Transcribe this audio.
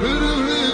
फिर भी